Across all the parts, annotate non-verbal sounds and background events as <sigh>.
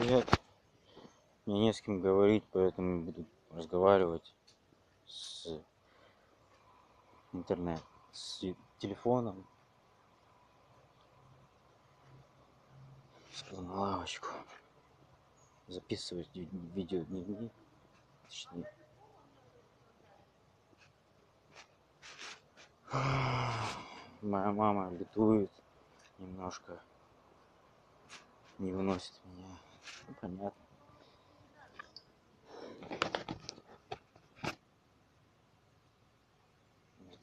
привет. Мне не с кем говорить, поэтому буду разговаривать с интернет, с телефоном. Сел на лавочку. Записывать видео дневник. Точнее. Моя мама летует немножко. Не выносит меня. Ну, понятно.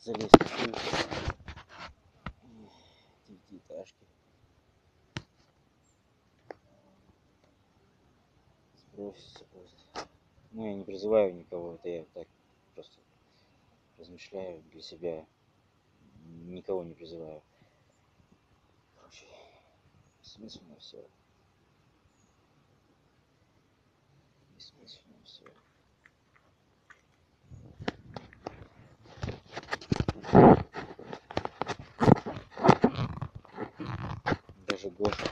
залезть на крышу девятиэтажки. Сброситься просто. Ну, я не призываю никого, это я так просто размышляю для себя. Никого не призываю. Короче, бессмысленно все. Бессмысленно все. Даже Гоша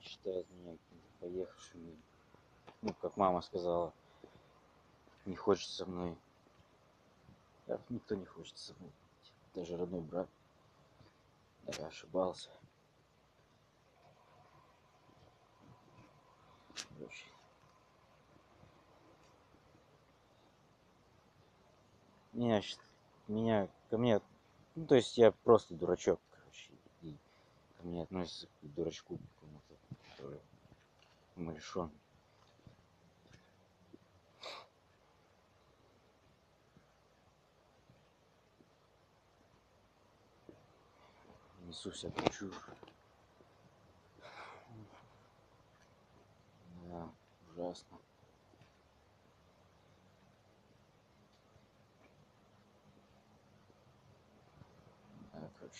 считает меня поехавшим. Ну, как мама сказала, не хочет со мной. Да, никто не хочет со мной. Даже родной брат. Да, я ошибался. Короче. Меня, меня, ко мне, ну, то есть я просто дурачок, короче, и ко мне относятся как к дурачку какому-то, который умалишен. Несу всякую чушь. Да, ужасно.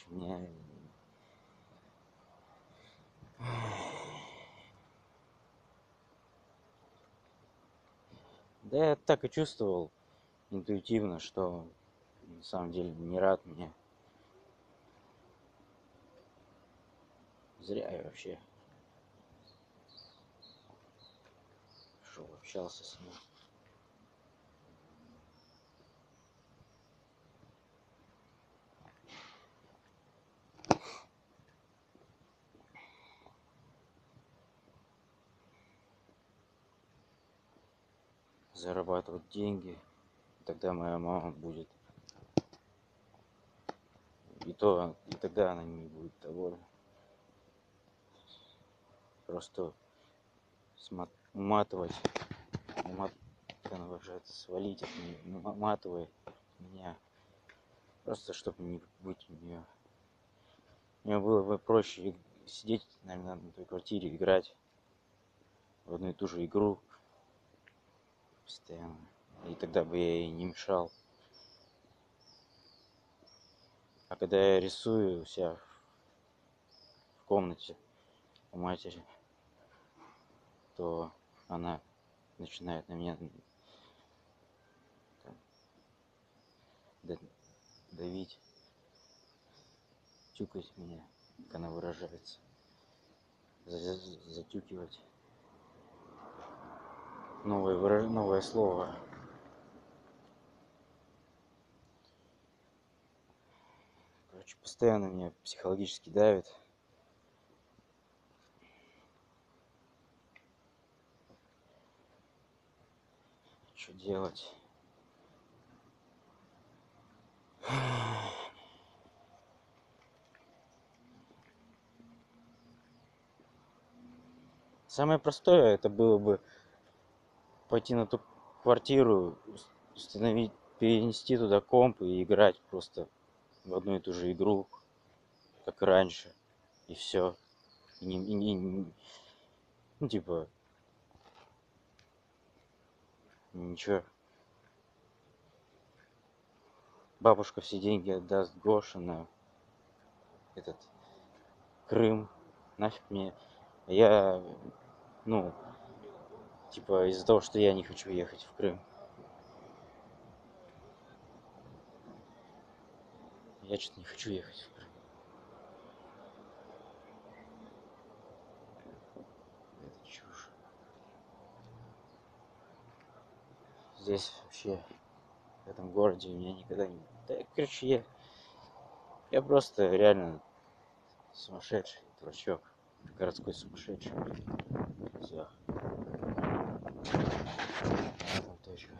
Короче, меня... Да я так и чувствовал интуитивно, что на самом деле не рад мне. Зря я вообще шел, общался с ним. Зарабатывать деньги. Тогда моя мама будет. И то, и тогда она не будет довольна. Просто уматывать, умат, она выражается, свалить от нее, уматывая меня. Просто чтобы не быть у нее. Мне было бы проще сидеть, наверное, на той квартире, играть в одну и ту же игру, постоянно. И тогда бы я ей не мешал. А когда я рисую у себя в комнате у матери, то она начинает на меня давить, тюкать меня, как она выражается, затюкивать новое, выраж... новое слово. Короче, постоянно меня психологически давит. Что делать? Самое простое это было бы пойти на ту квартиру, установить, перенести туда комп и играть просто в одну и ту же игру, как раньше. И все. И не, и не, ну, типа, ничего. Бабушка все деньги отдаст Гоше на этот Крым. Нафиг мне. Я, ну, типа из-за того, что я не хочу ехать в Крым. Я что-то не хочу ехать в Крым. Это чушь. Здесь вообще, в этом городе у меня никогда не... Да, короче, я... Я просто реально сумасшедший дурачок. Городской сумасшедший. Все. Там точка.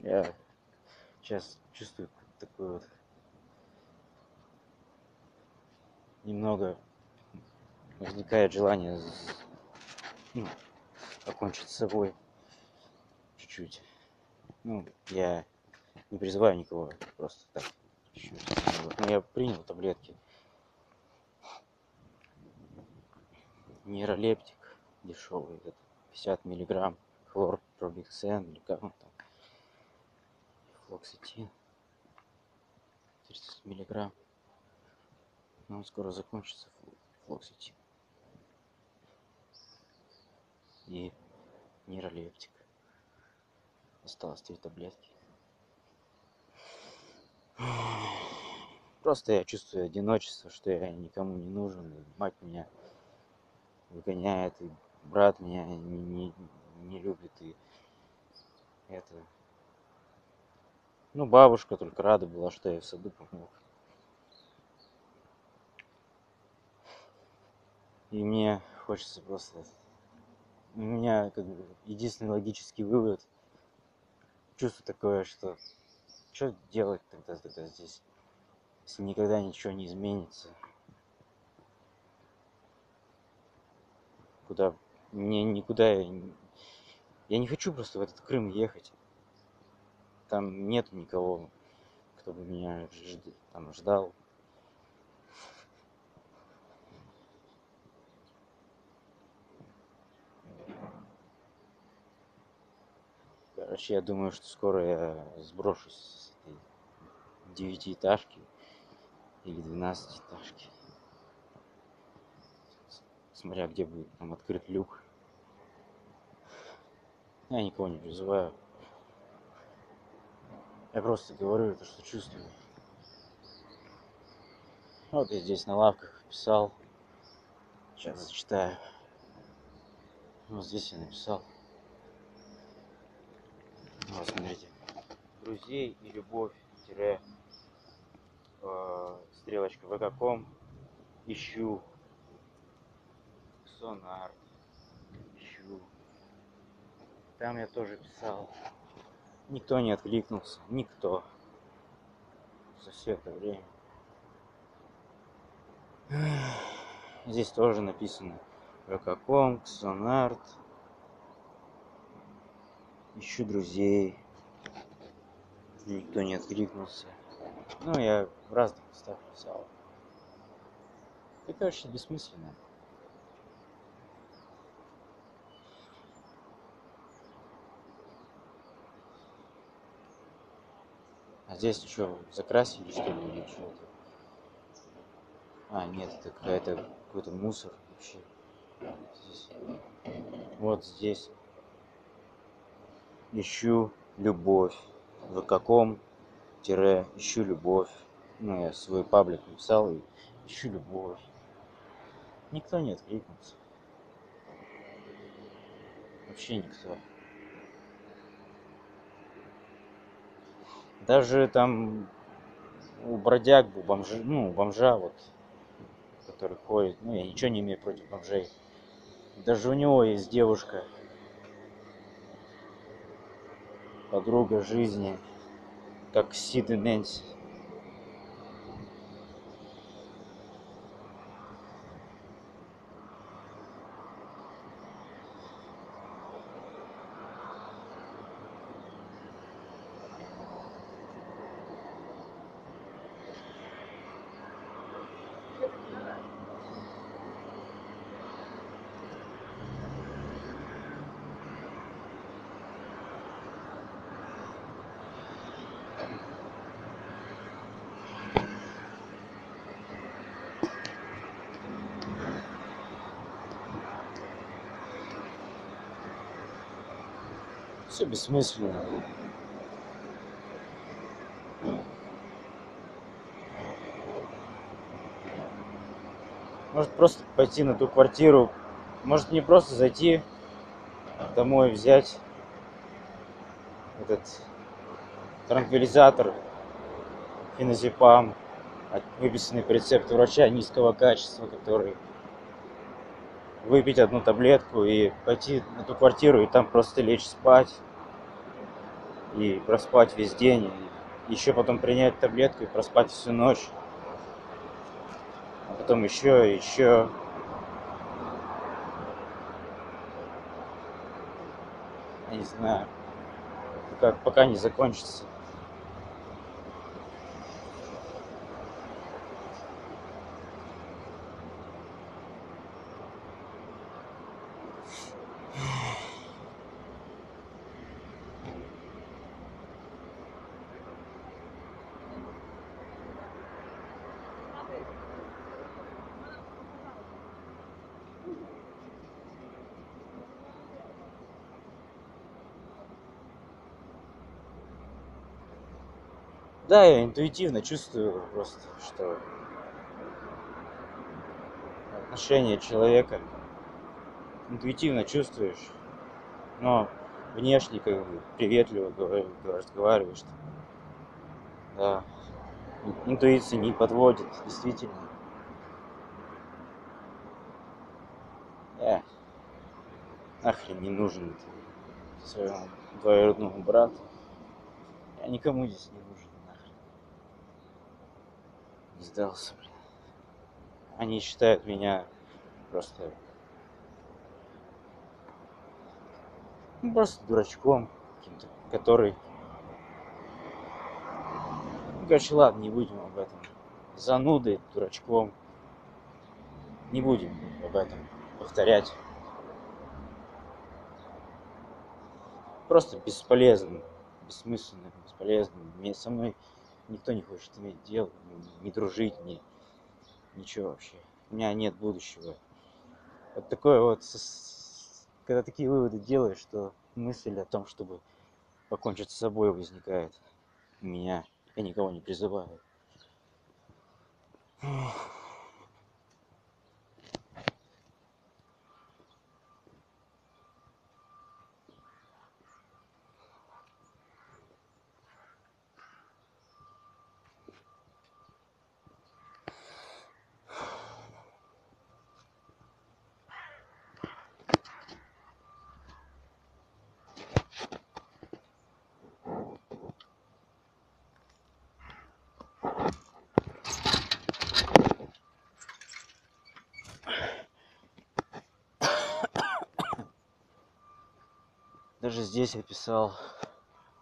Я сейчас чувствую такой вот немного возникает желание ну, покончить с собой чуть-чуть. Ну, я не призываю никого, просто так. Но я принял таблетки. Нейролептик дешевый, это 50 миллиграмм хлорпробиксен или как он там флоксетин 30 миллиграмм. Он скоро закончится флоксетин. И нейролептик. Осталось три таблетки <gasps> просто я чувствую одиночество что я никому не нужен и мать меня выгоняет и брат меня не, не, не любит и это ну, бабушка только рада была, что я в саду помог. И мне хочется просто... У меня как бы единственный логический вывод. Чувство такое, что... Что делать тогда, тогда здесь? Если никогда ничего не изменится. Куда... Мне никуда... Я не хочу просто в этот Крым ехать там нет никого, кто бы меня там ждал. Короче, я думаю, что скоро я сброшусь девятиэтажки или двенадцатиэтажки. Смотря где будет там открыт люк. Я никого не призываю. Я просто говорю это, что чувствую. Вот я здесь на лавках писал. Сейчас зачитаю. Вот здесь я написал. Вот, смотрите. Друзей и любовь, тире, э, стрелочка vk.com. Ищу. Сонар. Ищу. Там я тоже писал. Никто не откликнулся. Никто. За все это время. Здесь тоже написано Рококом, Ксонарт. Ищу друзей. Никто не откликнулся. Ну, я в разных местах писал. Это, короче, бессмысленно. А здесь что, закрасили что ли или что-то? А, нет, это какая-то какой-то мусор вообще. Здесь. Вот здесь ищу любовь. В каком тире ищу любовь. Ну, я свой паблик написал и ищу любовь. Никто не откликнулся. Вообще никто. Даже там у бродяг, у бомжа, ну, у бомжа вот, который ходит, ну, я ничего не имею против бомжей. Даже у него есть девушка, подруга жизни, как Сид Все бессмысленно. Может просто пойти на ту квартиру. Может не просто зайти домой, взять этот транквилизатор, феназепам, выписанный по рецепту врача низкого качества, который выпить одну таблетку и пойти на ту квартиру и там просто лечь спать и проспать весь день, и еще потом принять таблетку и проспать всю ночь, а потом еще, еще. Я не знаю, как пока не закончится. Да, я интуитивно чувствую просто, что отношение человека интуитивно чувствуешь, но внешне как бы приветливо разговариваешь. Да, интуиция не подводит, действительно. Я нахрен не нужен своему двоюродному брату. Я никому здесь не не сдался, блин. Они считают меня просто... Ну, просто дурачком каким-то, который... Ну, короче, ладно, не будем об этом. Занудой, дурачком. Не будем об этом повторять. Просто бесполезным, бессмысленным, бесполезным. Мне со мной никто не хочет иметь дел, не дружить, ни, ничего вообще. У меня нет будущего. Вот такое вот, когда такие выводы делаешь, что мысль о том, чтобы покончить с собой возникает у меня. Я никого не призываю. Даже здесь я писал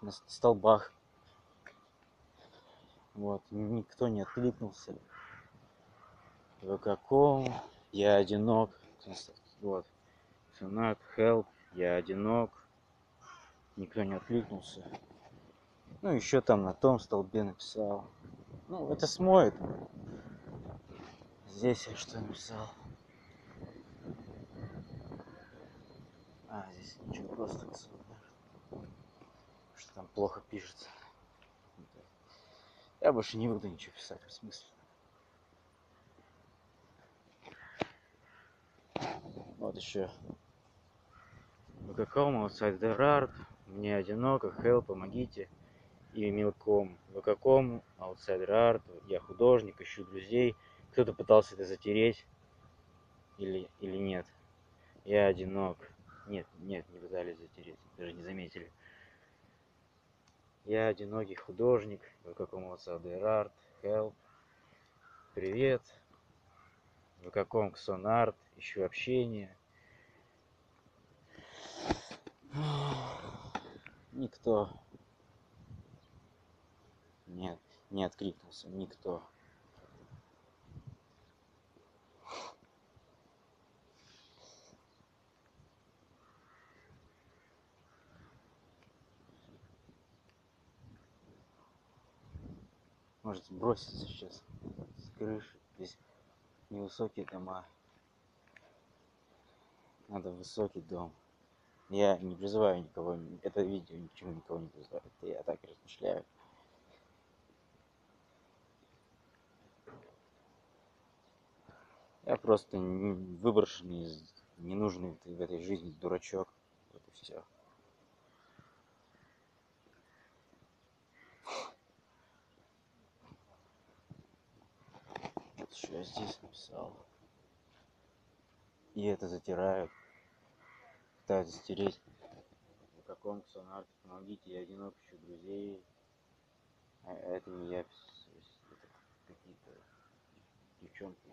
на столбах. Вот, никто не откликнулся. Вы каком? Я одинок. Вот. Сонат, help, я одинок. Никто не откликнулся. Ну, еще там на том столбе написал. Ну, это смоет. Здесь я что написал? А, здесь ничего просто что там плохо пишется. Я больше не буду ничего писать в смысле. Вот еще. Вы какому outside the? Мне одиноко, help, помогите. И мелком. Вы какому outside art? Я художник, ищу друзей. Кто-то пытался это затереть. Или, или нет. Я одинок. Нет, нет, не пытались затереть. Даже не заметили. Я одинокий художник. Вы каком WhatsApp арт? Help. Привет. Вы каком Ксонарт? Ищу общение. Никто. Нет, не откликнулся. Никто. Может броситься сейчас с крыши. Здесь невысокие дома. Надо высокий дом. Я не призываю никого, это видео ничего никого не призывает. Я так размышляю. Я просто выброшенный, из- ненужный в этой жизни дурачок. Вот и все. Что я здесь написал? И это затирают. Пытаются стереть. В каком сонарте помогите, я одинок, ищу друзей. А это не я это какие-то девчонки.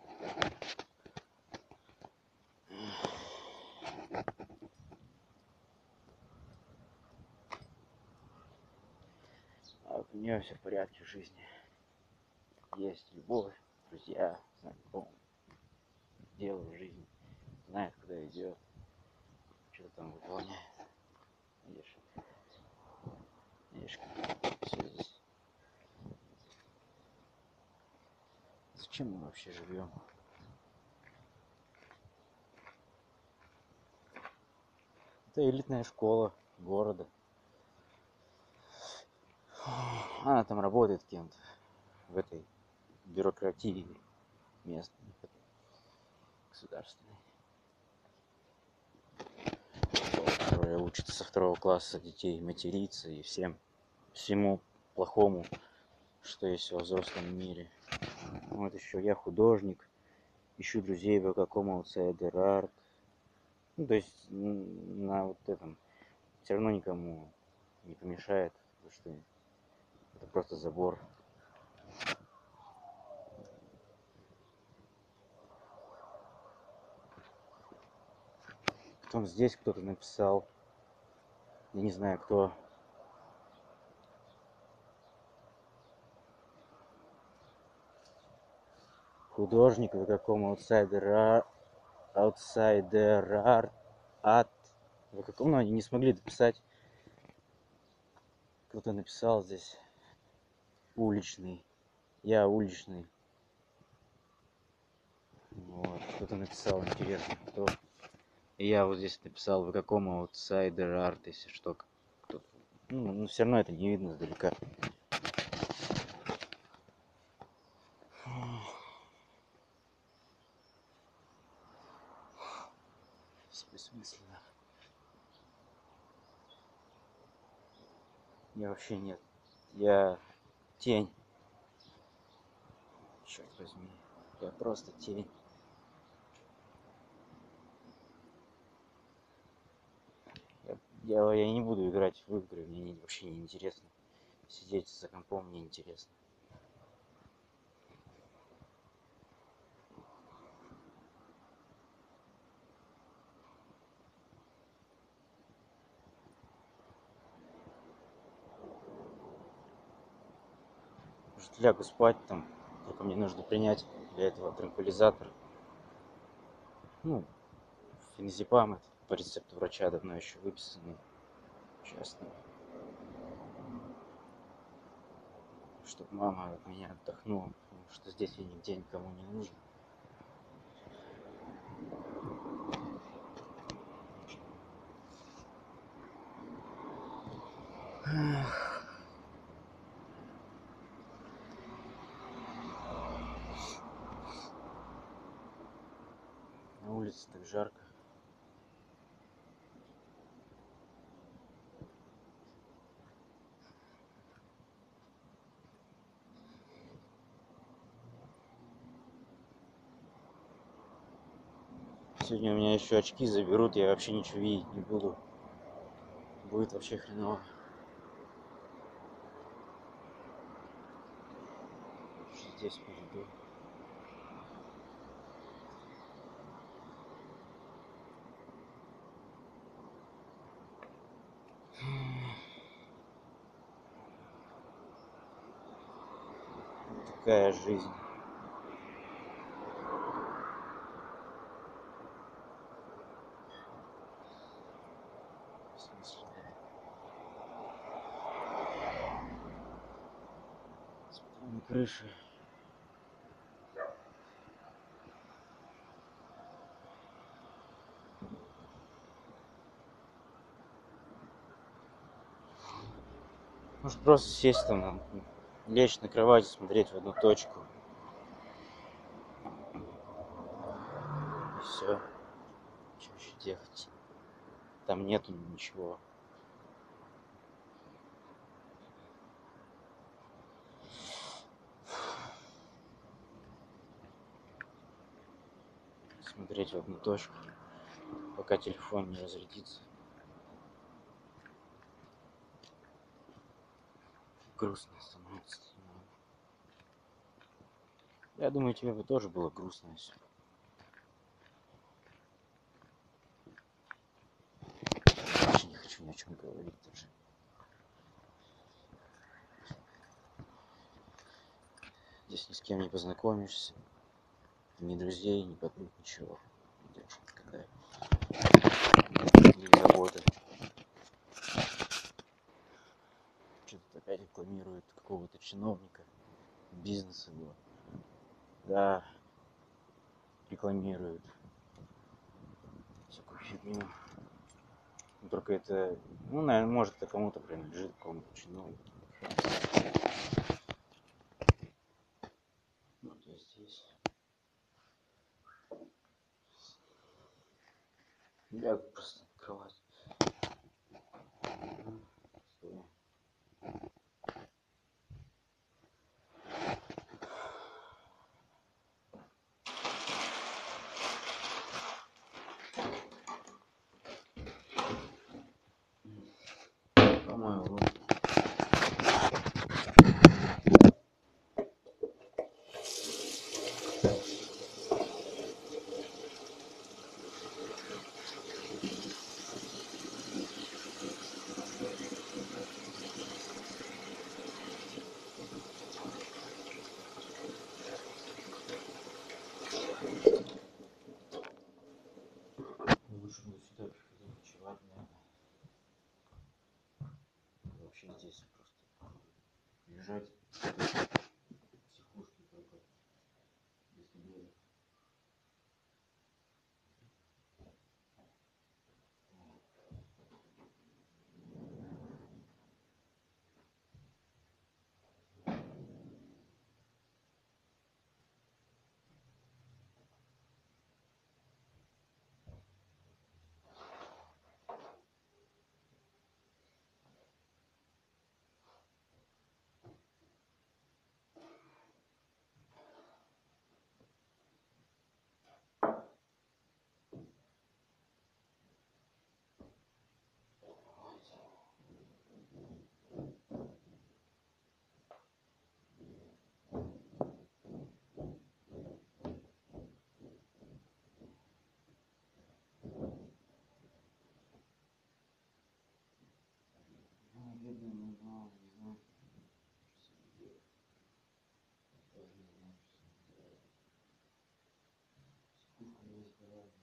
А у нее все в порядке в жизни. Есть любовь, друзья, знакомые. Дело в жизни. Знает, куда идет. Что-то там выполняет. Видишь? Видишь, все здесь. Зачем мы вообще живем? Это элитная школа города. Она там работает кем-то в этой бюрократии местной, государственной, которая учит со второго класса детей материться и всем, всему плохому, что есть во взрослом мире. Вот еще я художник, ищу друзей в каком аутсайдер арт. Ну, то есть на вот этом все равно никому не помешает, потому что это просто забор. Потом здесь кто-то написал, я не знаю кто, художник в каком outsider ar- outsider art? Art в каком ну, они не смогли дописать. Кто-то написал здесь. Уличный. Я уличный. Вот кто-то написал интересно кто я вот здесь написал в каком outsider art если что ну, но все равно это не видно издалека. Бессмысленно. Я вообще нет. Я тень. Черт возьми. Я просто тень я, я, не буду играть в игры мне не- вообще не интересно. Сидеть за компом мне интересно. Может, лягу спать там только мне нужно принять для этого транквилизатор. Ну феназепам это по рецепту врача давно еще выписанный частно чтобы мама от меня отдохнула потому что здесь я нигде никому не нужен. На улице так жарко сегодня у меня еще очки заберут я вообще ничего видеть не буду. Будет вообще хреново. Здесь перейду такая жизнь Крыше может просто сесть там лечь на кровати смотреть в одну точку все. Что еще делать? Там нету ничего. Смотреть в одну точку, пока телефон не разрядится. Грустно становится. Я думаю, тебе бы тоже было грустно, если не хочу ни о чем говорить даже. Здесь ни с кем не познакомишься. Ни друзей, ни подруг, ничего. Идешь, когда не работает. Что-то опять рекламирует какого-то чиновника бизнеса его. Да, рекламируют всякую фигню. Ну, Только это, ну, наверное, может, это кому-то принадлежит, какому-то чиновнику. Вот я здесь. Лягу просто на кровать. Стой. Помою руки. Лучше буду сюда приходить ночевать, наверное. Вообще здесь просто лежать в психушке только без дверей. Ну, бедный, не знаю, не знаю, что с ним делать. Тоже не знаю, что с ним делать. Психушка есть